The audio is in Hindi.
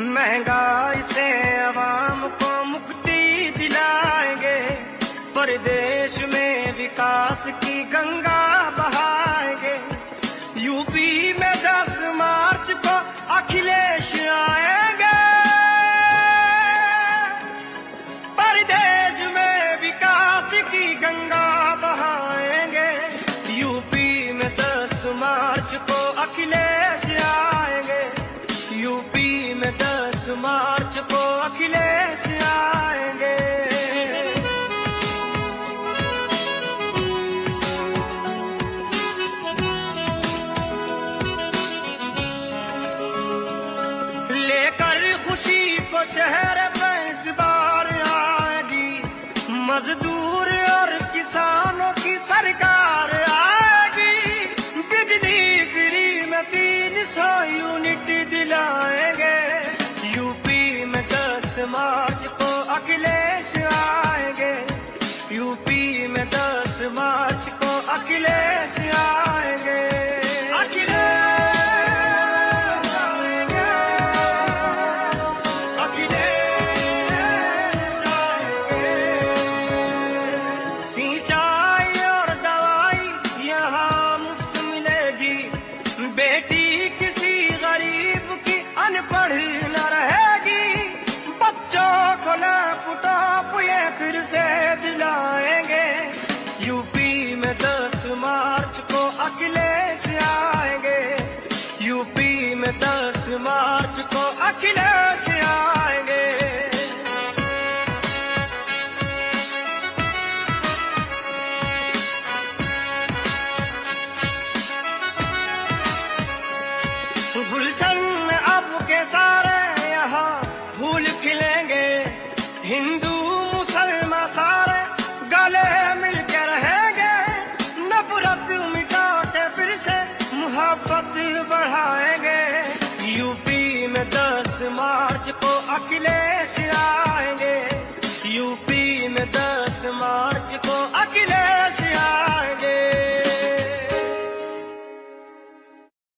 महँगाई से आवाम को मुक्ति दिलाएँगे। परदेश में विकास की गंगा बहाएँगे। यूपी में दस मार्च को अखिलेश आएँगे। परदेश में विकास की गंगा बहाएँगे। यूपी में दस मार्च को अखिलेश आएँगे मार्च को अखिलेश आएँगे। लेकर खुशी को चेहरे पे इस बार आएगी। मजदूर और किसानों की सरकार आएगी। बिजली फ्री में तीन सौ यूनिट मार्च को अखिलेश आएँगे। यूपी में दस मार्च को अखिलेश आएँगे। अखिलेश अखिलेश सिंचाई और दवाई यहाँ मुफ़्त मिलेगी। बेटी को अखिलेश को अखिलेश